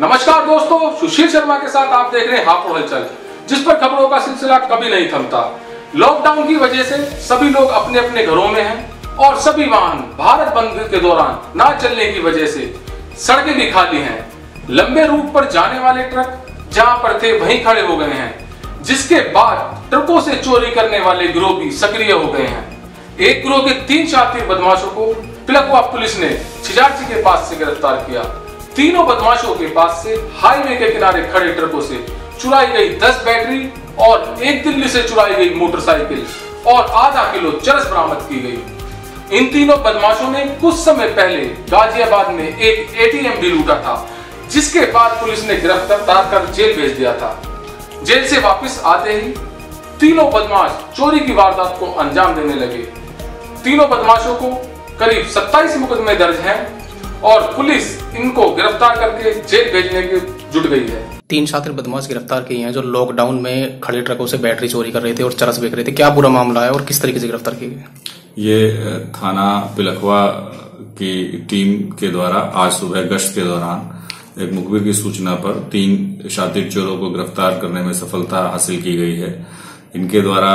नमस्कार दोस्तों, सुशील शर्मा के साथ आप देख रहे हैं हापुड़ हलचल, जिस पर खबरों का सिलसिला कभी नहीं थमता। लॉकडाउन की वजह से सभी लोग अपने अपने घरों में हैं और सभी वाहन भारत बंद के दौरान ना चलने की वजह से सड़कें भी खाली हैं। लंबे रूट पर जाने वाले ट्रक जहाँ पर थे, वहीं खड़े हो गए हैं, जिसके बाद ट्रकों से चोरी करने वाले गिरोह भी सक्रिय हो गए हैं। एक गिरोह के तीन शातिर बदमाशों को पुलिस ने छिजाची के पास से गिरफ़्तार किया। तीनों बदमाशों के पास से हाईवे के किनारे खड़े ट्रकों से चुराई गई 10 बैटरी और एक दिल्ली से चुराई गई मोटरसाइकिल और आधा किलो चरस बरामद की गई। इन तीनों बदमाशों ने कुछ समय पहले गाजियाबाद में एक एटीएम भी लूटा था, जिसके बाद पुलिस ने गिरफ़्तार कर जेल भेज दिया था। जेल से वापस आते ही तीनों बदमाश चोरी की वारदात को अंजाम देने लगे। तीनों बदमाशों को करीब 27 मुकदमे दर्ज हैं और पुलिस इनको गिरफ़्तार करके जेल भेजने के जुट गई है। तीन छात्र बदमाश गिरफ़्तार किए हैं जो लॉकडाउन में खड़े ट्रकों से बैटरी चोरी कर रहे थे और चरस बेच रहे थे। क्या बुरा मामला है और किस तरीके से गिरफ़्तार किए गए? ये थाना पिलखवा की टीम के द्वारा आज सुबह गश्त के दौरान एक मुखबिर की सूचना पर तीन शातिर चोरों को गिरफ़्तार करने में सफलता हासिल की गई है। इनके द्वारा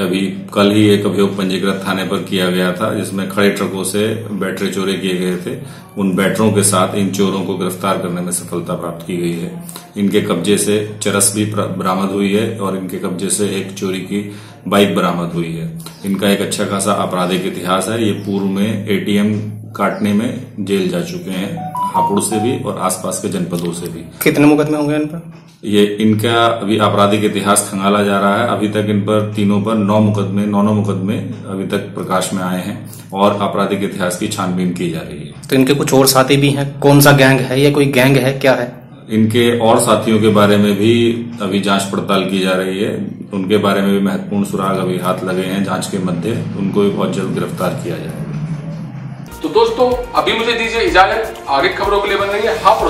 अभी कल ही एक अभियोग पंजीकृत थाने पर किया गया था, जिसमें खड़े ट्रकों से बैटरी चोरी किए गए थे। उन बैटरों के साथ इन चोरों को गिरफ़्तार करने में सफलता प्राप्त की गई है। इनके कब्जे से चरस भी बरामद हुई है और इनके कब्जे से एक चोरी की बाइक बरामद हुई है। इनका एक अच्छा खासा आपराधिक इतिहास है। ये पूर्व में एटीएम काटने में जेल जा चुके हैं, हापुड़ से भी और आसपास के जनपदों से भी। कितने मुकदमे होंगे इन पर? ये इनका अभी आपराधिक इतिहास खंगाला जा रहा है। अभी तक इन पर तीनों पर नौ मुकदमे नौ नौ मुकदमे अभी तक प्रकाश में आए हैं और आपराधिक इतिहास की छानबीन की जा रही है। तो इनके कुछ और साथी भी हैं? कौन सा गैंग है? या कोई गैंग है? क्या है? इनके और साथियों के बारे में भी अभी जाँच पड़ताल की जा रही है। उनके बारे में भी महत्वपूर्ण सुराग अभी हाथ लगे हैं जाँच के मध्य। उनको भी बहुत जल्द गिरफ़्तार किया जाएगा। तो दोस्तों अभी मुझे दीजिए इजाज़त। आगे खबरों के लिए बन रही है हापुड़